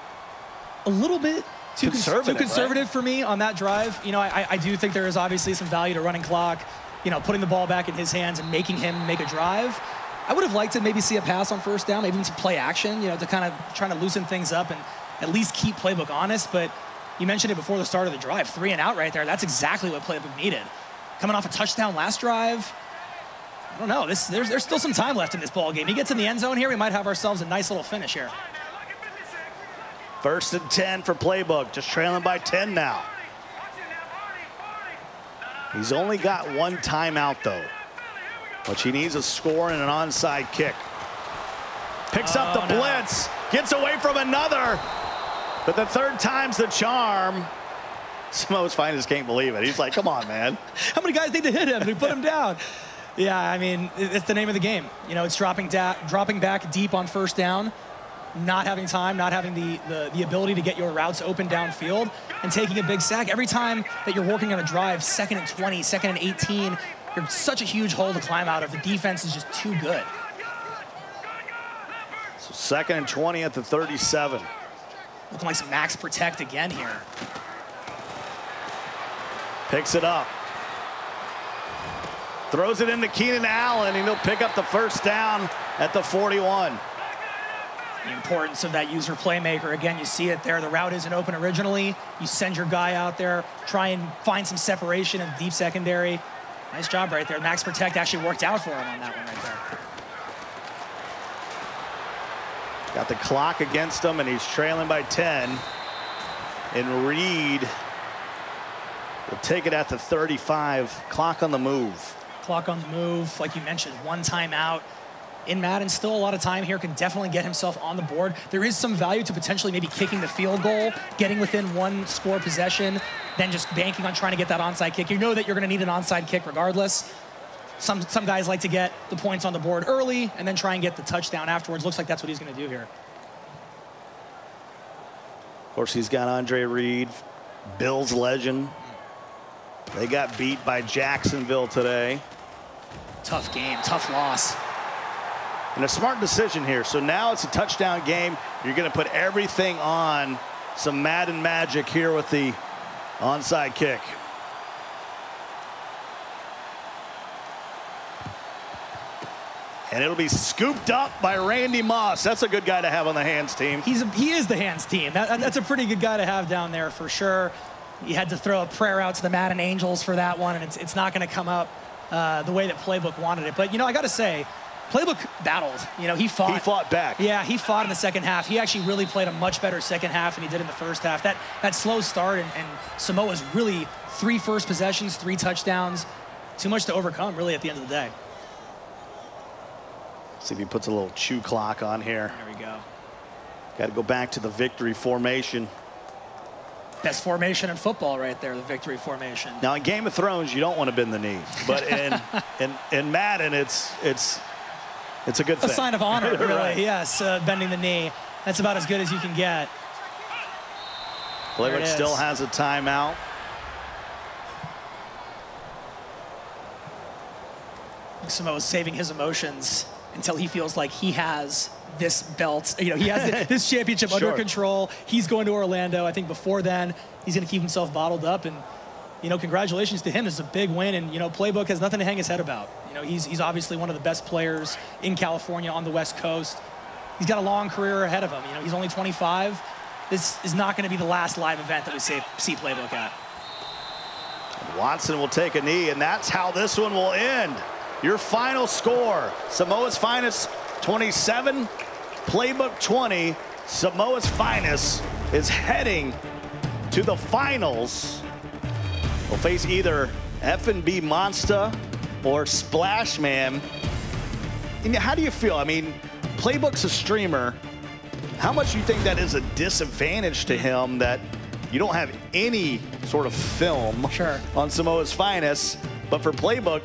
A little bit too conservative, too conservative right? for me on that drive. You know, I, I do think there is obviously some value to running clock, you know, putting the ball back in his hands and making him make a drive. I would have liked to maybe see a pass on first down, maybe some play action, you know, to kind of trying to loosen things up and at least keep playbook honest. But you mentioned it before the start of the drive, three and out right there. That's exactly what playbook needed. Coming off a touchdown last drive, I don't know. This, there's, there's still some time left in this ball game. He gets in the end zone here, we might have ourselves a nice little finish here. First and 10 for playbook, just trailing by 10 now. He's only got one timeout, though. But she needs a score and an onside kick. Picks up the Oh, no. blitz. Gets away from another. But the third time's the charm. Samoa's finest can't believe it. He's like, come on, man. How many guys need to hit him to put him down? Yeah, I mean, it's the name of the game. You know, it's dropping, dropping back deep on first down, not having time, not having the, the, the ability to get your routes open downfield, and taking a big sack. Every time that you're working on a drive, second and 20, second and 18, you're such a huge hole to climb out of. The defense is just too good. So second and 20 at the 37. Looking like some max protect again here. Picks it up. Throws it into Keenan Allen, and he'll pick up the first down at the 41. The importance of that user playmaker. Again, you see it there. The route isn't open originally. You send your guy out there, try and find some separation in deep secondary. Nice job right there. Max Protect actually worked out for him on that one right there. Got the clock against him, and he's trailing by 10. And Reed will take it at the 35. Clock on the move. Clock on the move, like you mentioned, one timeout. In Madden, still a lot of time here, can definitely get himself on the board. There is some value to potentially maybe kicking the field goal, getting within one score possession, then just banking on trying to get that onside kick. You know that you're going to need an onside kick regardless. Some, some guys like to get the points on the board early and then try and get the touchdown afterwards. Looks like that's what he's going to do here. Of course, he's got Andre Reed, Bills legend. They got beat by Jacksonville today. Tough game, tough loss. And a smart decision here. So now it's a touchdown game. You're going to put everything on some Madden magic here with the onside kick. And it'll be scooped up by Randy Moss. That's a good guy to have on the hands team. He's a, he is the hands team. That, that's a pretty good guy to have down there for sure. He had to throw a prayer out to the Madden Angels for that one, and it's, it's not going to come up uh, the way that Playbook wanted it. But, you know, I got to say, Playbook battled. You know, he fought. He fought back. Yeah, he fought in the second half. He actually really played a much better second half than he did in the first half. That, that slow start, and, and Samoa's really three first possessions, three touchdowns. Too much to overcome, really, at the end of the day. See if he puts a little chew clock on here. There we go. Got to go back to the victory formation. Best formation in football right there, the victory formation. Now in Game of Thrones, you don't want to bend the knee, but in in in Madden, it's it's it's a good a thing. sign of honor, really. Right. Yes, uh, bending the knee. That's about as good as you can get. There still has a timeout. Samoa is saving his emotions until he feels like he has this belt. You know, he has this championship Sure. under control. He's going to Orlando. I think before then, he's going to keep himself bottled up. And, you know, congratulations to him. This is a big win. And, you know, Playbook has nothing to hang his head about. You know, he's, he's obviously one of the best players in California on the West Coast. He's got a long career ahead of him. You know, he's only 25. This is not going to be the last live event that we see, see Playbook at. Watson will take a knee, and that's how this one will end. Your final score: Samoa's finest 27, Playbook 20. Samoa's finest is heading to the finals. Will face either F&B Monsta or Splash Man. And how do you feel? I mean, Playbook's a streamer. How much do you think that is a disadvantage to him that you don't have any sort of film Sure. on Samoa's finest, but for Playbook,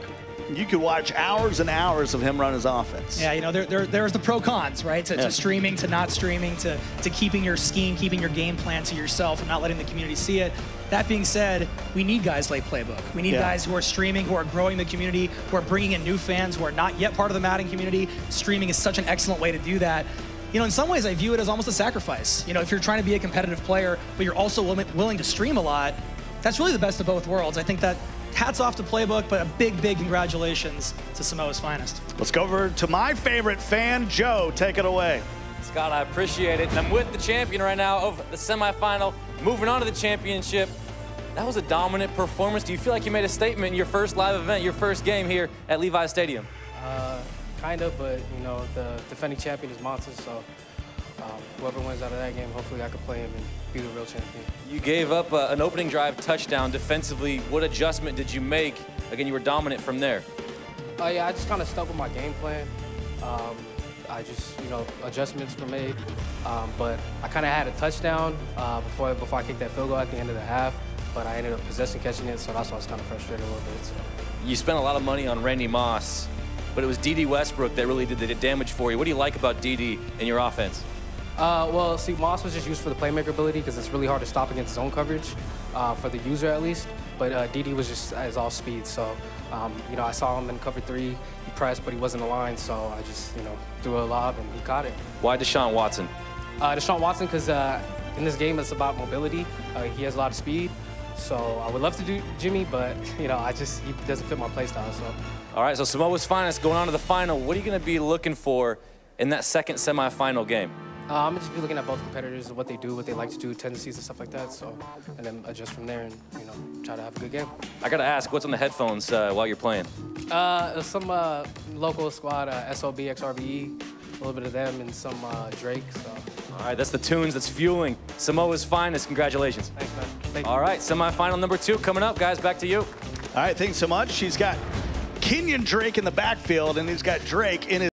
you could watch hours and hours of him run his offense. Yeah, you know, there, there, there's the pro cons, right? To, Yeah. to streaming, to not streaming, to, to keeping your scheme, keeping your game plan to yourself and not letting the community see it. That being said, we need guys like Playbook. We need Yeah. guys who are streaming, who are growing the community, who are bringing in new fans who are not yet part of the Madden community. Streaming is such an excellent way to do that. You know, in some ways, I view it as almost a sacrifice. You know, if you're trying to be a competitive player, but you're also willing, willing to stream a lot, that's really the best of both worlds. I think that hats off to Playbook, but a big, big congratulations to Samoa's finest. Let's go over to my favorite fan, Joe. Take it away. Scott, I appreciate it. And I'm with the champion right now of the semifinal, moving on to the championship. That was a dominant performance. Do you feel like you made a statement in your first live event, your first game here at Levi Stadium? Uh, kind of, but you know the defending champion is Monsters, so um, whoever wins out of that game, hopefully I can play him and be the real champion. You gave up uh, an opening drive touchdown defensively. What adjustment did you make? Again, you were dominant from there. Oh yeah, I just kind of stuck with my game plan. Um, I just, you know, adjustments were made. Um, but I kind of had a touchdown uh, before before I kicked that field goal at the end of the half. But I ended up possessing catching it, so that's why I was kind of frustrated a little bit. So. You spent a lot of money on Randy Moss, but it was Dede Westbrook that really did the damage for you. What do you like about Dede in your offense? Uh, well, see, Moss was just used for the playmaker ability because it's really hard to stop against zone coverage, uh, for the user at least. But uh, Dede was just as all speed, so um, you know I saw him in cover three. He pressed, but he wasn't aligned, so I just you know threw a lob and he caught it. Why Deshaun Watson? Uh, Deshaun Watson, because uh, in this game it's about mobility. Uh, he has a lot of speed, so I would love to do Jimmy, but you know I just he doesn't fit my play style. So All right, so Samoa's finest going on to the final. What are you going to be looking for in that second semifinal game? Uh, I'm just be looking at both competitors, what they do, what they like to do, tendencies and stuff like that. So and then adjust from there and you know try to have a good game. I got to ask, what's on the headphones uh, while you're playing? Uh, some uh, local squad, uh, SOB, XRBE, a little bit of them, and some uh, Drake. So All right, that's the tunes that's fueling Samoa's finest. Congratulations. thanks, man. Thank you. All right, semifinal number two coming up, guys. Back to you. All right, thanks so much. He's got Kenyon Drake in the backfield, and he's got Drake in his